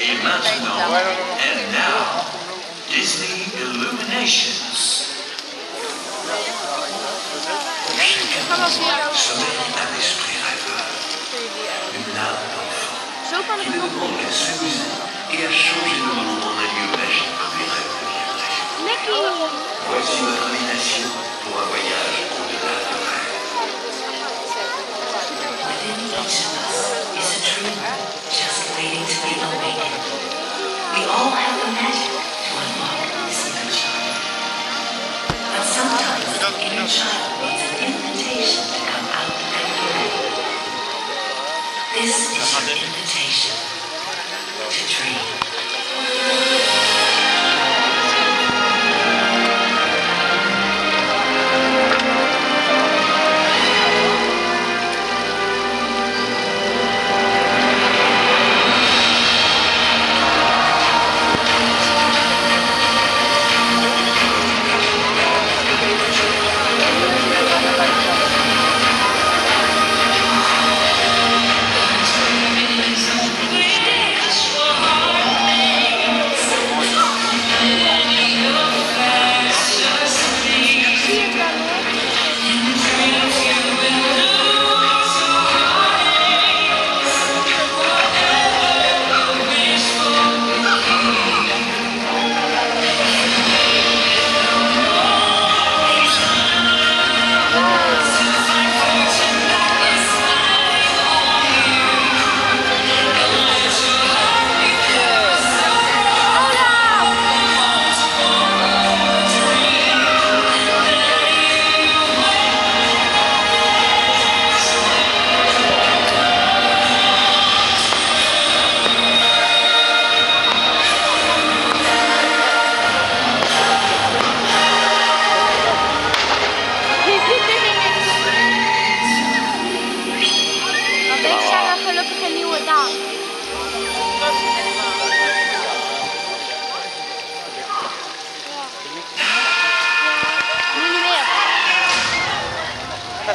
Et maintenant, and now, Disney Illuminations. Sommeil un esprit rêveur, une âme d'enfant, qui nog demande à s'amuser et à changer de monde en un lieu magique où les rêves lekker. Voici votre invitation pour un voyage all have the magic to unlock this inner child. But sometimes the inner child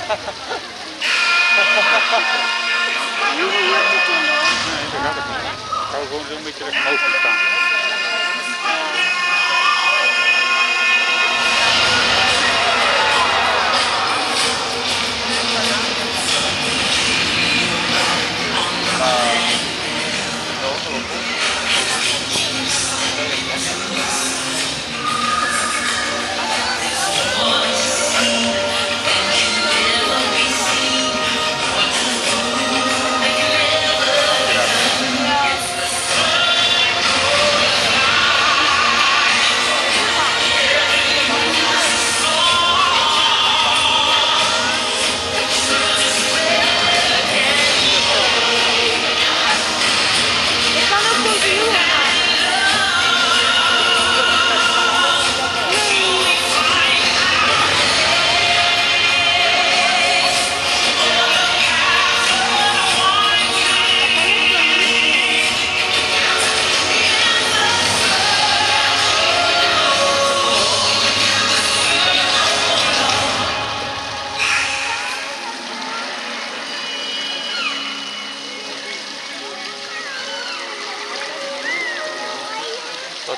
Ik niet. Gewoon zo'n beetje lekker staan.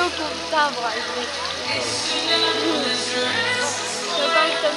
yo contaba al resto. Me faltan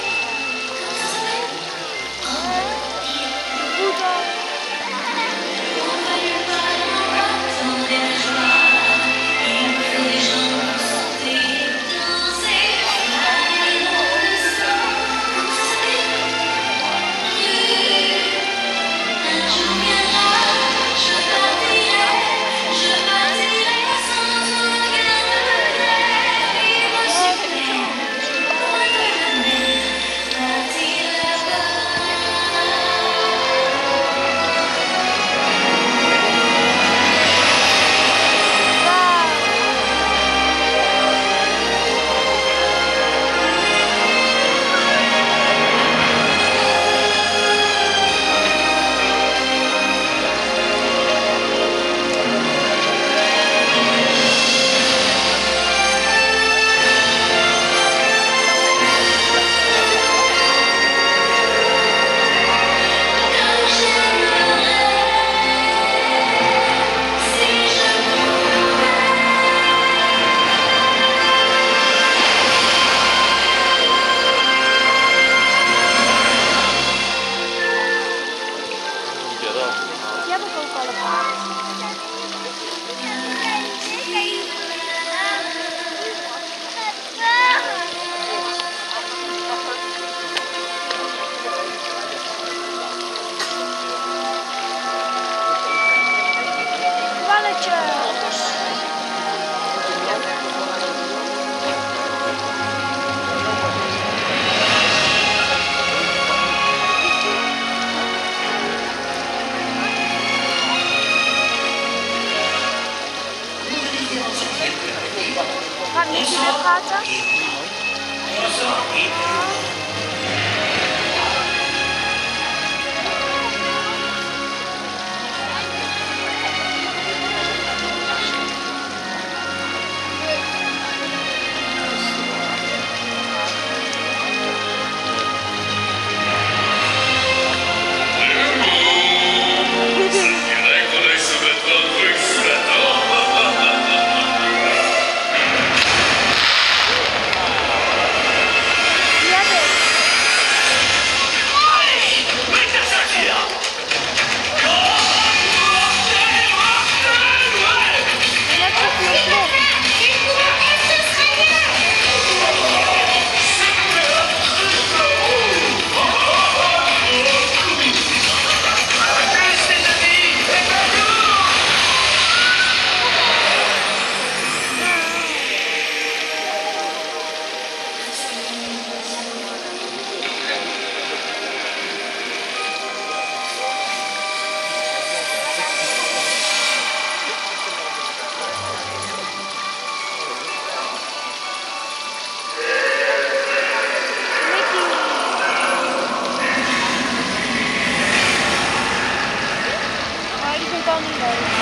Familie, Vater? Con.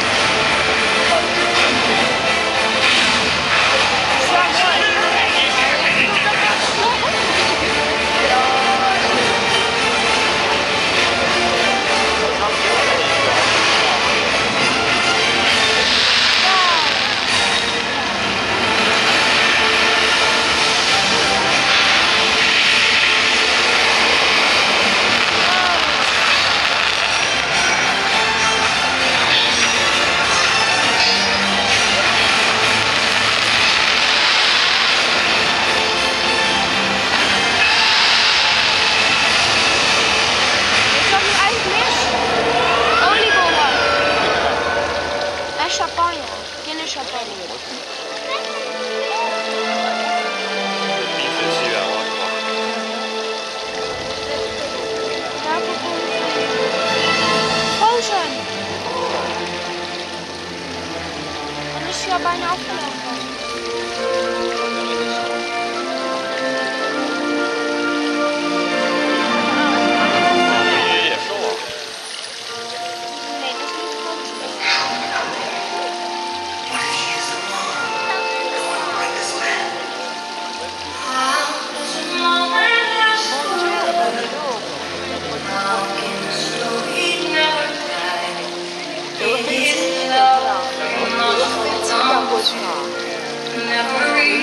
ja beinahe aufgelaufen.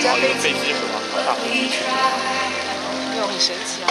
哦，那个飞机是吗？大飞，很神奇啊。